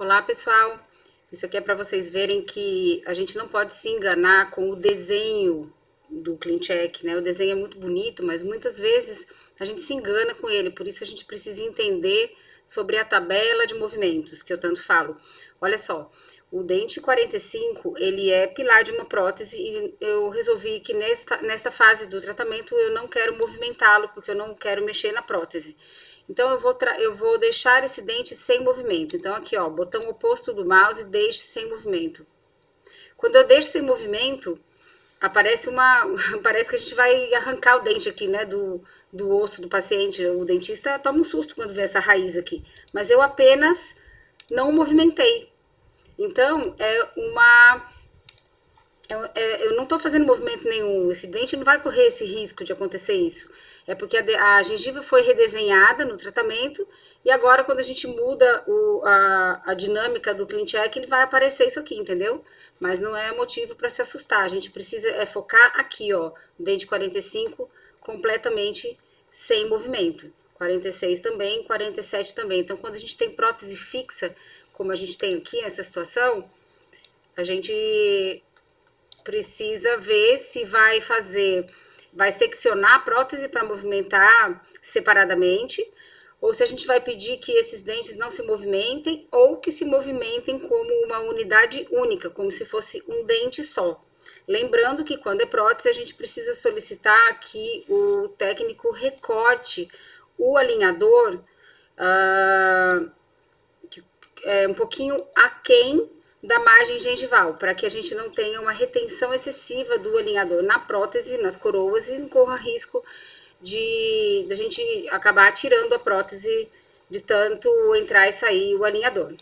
Olá, pessoal. Isso aqui é para vocês verem que a gente não pode se enganar com o desenho do CleanCheck, né? O desenho é muito bonito, mas muitas vezes a gente se engana com ele, por isso a gente precisa entender sobre a tabela de movimentos, que eu tanto falo. Olha só, o dente 45, ele é pilar de uma prótese e eu resolvi que nesta, nesta fase do tratamento eu não quero movimentá-lo, porque eu não quero mexer na prótese. Então, eu vou, eu vou deixar esse dente sem movimento. Então, aqui, ó, botão oposto do mouse, deixe sem movimento. Quando eu deixo sem movimento, aparece uma... parece que a gente vai arrancar o dente aqui, né, do, do osso do paciente. O dentista toma um susto quando vê essa raiz aqui. Mas eu apenas não movimentei. Então, é uma eu, é, eu não estou fazendo movimento nenhum. Esse dente não vai correr esse risco de acontecer isso. É porque a, a gengiva foi redesenhada no tratamento e agora, quando a gente muda o, a, a dinâmica do clean check, ele vai aparecer isso aqui, entendeu? Mas não é motivo para se assustar. A gente precisa é, focar aqui, ó, dente 45 completamente sem movimento. 46 também, 47 também. Então, quando a gente tem prótese fixa, como a gente tem aqui nessa situação, a gente precisa ver se vai fazer, vai seccionar a prótese para movimentar separadamente, ou se a gente vai pedir que esses dentes não se movimentem ou que se movimentem como uma unidade única, como se fosse um dente só. Lembrando que quando é prótese, a gente precisa solicitar que o técnico recorte o alinhador uh, é, um pouquinho aquém da margem gengival, para que a gente não tenha uma retenção excessiva do alinhador na prótese, nas coroas e não corra risco de, de a gente acabar tirando a prótese de tanto entrar e sair o alinhador.